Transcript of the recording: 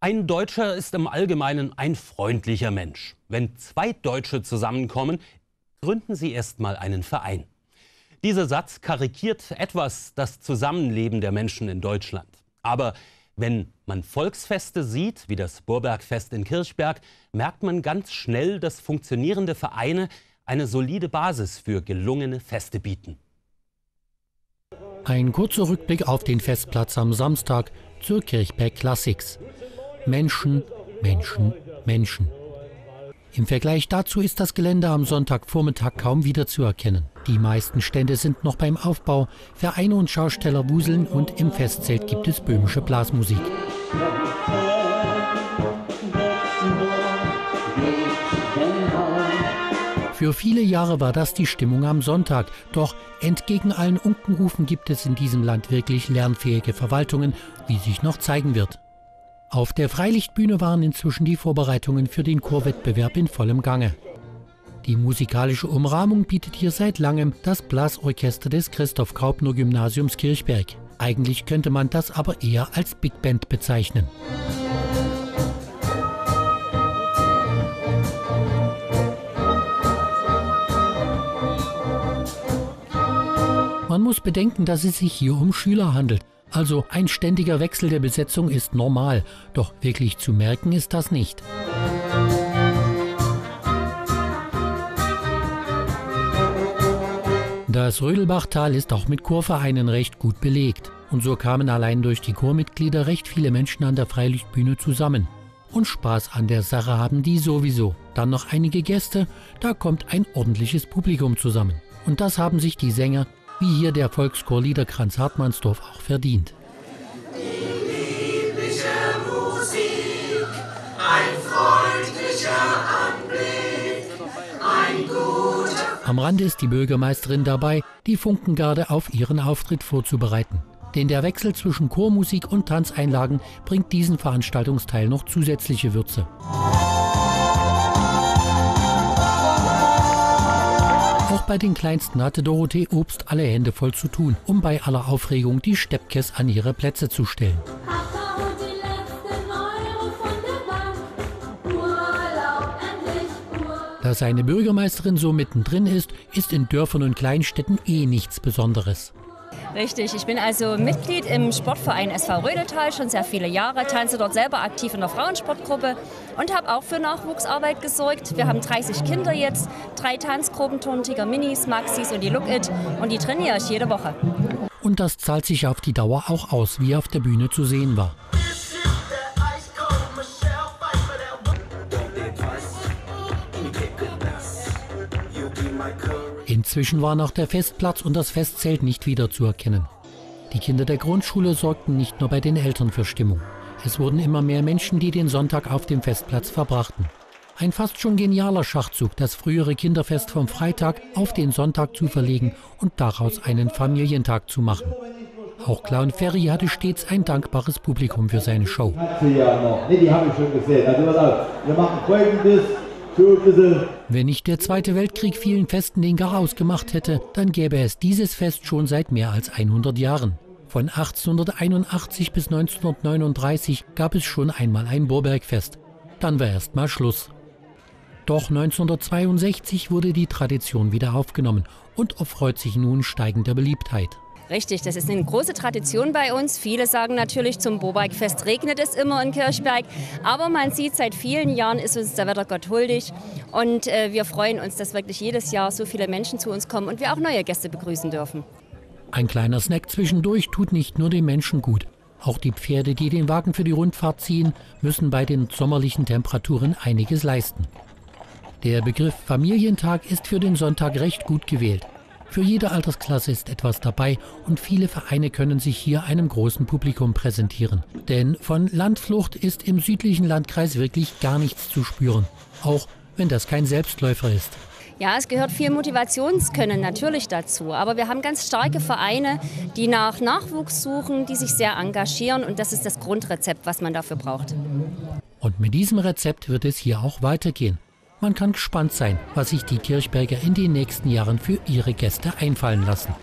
Ein Deutscher ist im Allgemeinen ein freundlicher Mensch. Wenn zwei Deutsche zusammenkommen, gründen sie erstmal einen Verein. Dieser Satz karikiert etwas das Zusammenleben der Menschen in Deutschland. Aber wenn man Volksfeste sieht, wie das Burbergfest in Kirchberg, merkt man ganz schnell, dass funktionierende Vereine eine solide Basis für gelungene Feste bieten. Ein kurzer Rückblick auf den Festplatz am Samstag zur Kirchberg Classics. Menschen, Menschen, Menschen. Im Vergleich dazu ist das Gelände am Sonntagvormittag kaum wiederzuerkennen. Die meisten Stände sind noch beim Aufbau, Vereine und Schausteller wuseln und im Festzelt gibt es böhmische Blasmusik. Für viele Jahre war das die Stimmung am Sonntag. Doch entgegen allen Unkenrufen gibt es in diesem Land wirklich lernfähige Verwaltungen, wie sich noch zeigen wird. Auf der Freilichtbühne waren inzwischen die Vorbereitungen für den Chorwettbewerb in vollem Gange. Die musikalische Umrahmung bietet hier seit langem das Blasorchester des Christoph Graupner Gymnasiums Kirchberg. Eigentlich könnte man das aber eher als Big Band bezeichnen. Man muss bedenken, dass es sich hier um Schüler handelt. Also ein ständiger Wechsel der Besetzung ist normal, doch wirklich zu merken ist das nicht. Das Rödelbachtal ist auch mit Chorvereinen recht gut belegt. Und so kamen allein durch die Chormitglieder recht viele Menschen an der Freilichtbühne zusammen. Und Spaß an der Sache haben die sowieso. Dann noch einige Gäste, da kommt ein ordentliches Publikum zusammen. Und das haben sich die Sänger wie hier der Volkschor Liederkranz Hartmannsdorf auch verdient. Am Rande ist die Bürgermeisterin dabei, die Funkengarde auf ihren Auftritt vorzubereiten. Denn der Wechsel zwischen Chormusik und Tanzeinlagen bringt diesen Veranstaltungsteil noch zusätzliche Würze. Bei den Kleinsten hatte Dorothee Obst alle Hände voll zu tun, um bei aller Aufregung die Steppkes an ihre Plätze zu stellen. Dass eine Bürgermeisterin so mittendrin ist, ist in Dörfern und Kleinstädten eh nichts Besonderes. Richtig, ich bin also Mitglied im Sportverein SV Rödeltal schon sehr viele Jahre, tanze dort selber aktiv in der Frauensportgruppe und habe auch für Nachwuchsarbeit gesorgt. Wir haben 30 Kinder jetzt, drei Tanzgruppen, Turntiger Minis, Maxis und die Look It und die trainiere ich jede Woche. Und das zahlt sich auf die Dauer auch aus, wie auf der Bühne zu sehen war. Inzwischen waren auch der Festplatz und das Festzelt nicht wiederzuerkennen. Die Kinder der Grundschule sorgten nicht nur bei den Eltern für Stimmung. Es wurden immer mehr Menschen, die den Sonntag auf dem Festplatz verbrachten. Ein fast schon genialer Schachzug, das frühere Kinderfest vom Freitag auf den Sonntag zu verlegen und daraus einen Familientag zu machen. Auch Clown Ferry hatte stets ein dankbares Publikum für seine Show. Nee, die habe ich schon gesehen. Also, wir machen folgendes. Wenn nicht der Zweite Weltkrieg vielen Festen den Garaus gemacht hätte, dann gäbe es dieses Fest schon seit mehr als 100 Jahren. Von 1881 bis 1939 gab es schon einmal ein Burbergfest. Dann war erst mal Schluss. Doch 1962 wurde die Tradition wieder aufgenommen und erfreut sich nun steigender Beliebtheit. Richtig, das ist eine große Tradition bei uns. Viele sagen natürlich, zum Bobergfest regnet es immer in Kirchberg. Aber man sieht, seit vielen Jahren ist uns der Wettergott huldig. Und äh, wir freuen uns, dass wirklich jedes Jahr so viele Menschen zu uns kommen und wir auch neue Gäste begrüßen dürfen. Ein kleiner Snack zwischendurch tut nicht nur den Menschen gut. Auch die Pferde, die den Wagen für die Rundfahrt ziehen, müssen bei den sommerlichen Temperaturen einiges leisten. Der Begriff Familientag ist für den Sonntag recht gut gewählt. Für jede Altersklasse ist etwas dabei und viele Vereine können sich hier einem großen Publikum präsentieren. Denn von Landflucht ist im südlichen Landkreis wirklich gar nichts zu spüren, auch wenn das kein Selbstläufer ist. Ja, es gehört viel Motivationskönnen natürlich dazu. Aber wir haben ganz starke Vereine, die nach Nachwuchs suchen, die sich sehr engagieren. Und das ist das Grundrezept, was man dafür braucht. Und mit diesem Rezept wird es hier auch weitergehen. Man kann gespannt sein, was sich die Kirchberger in den nächsten Jahren für ihre Gäste einfallen lassen.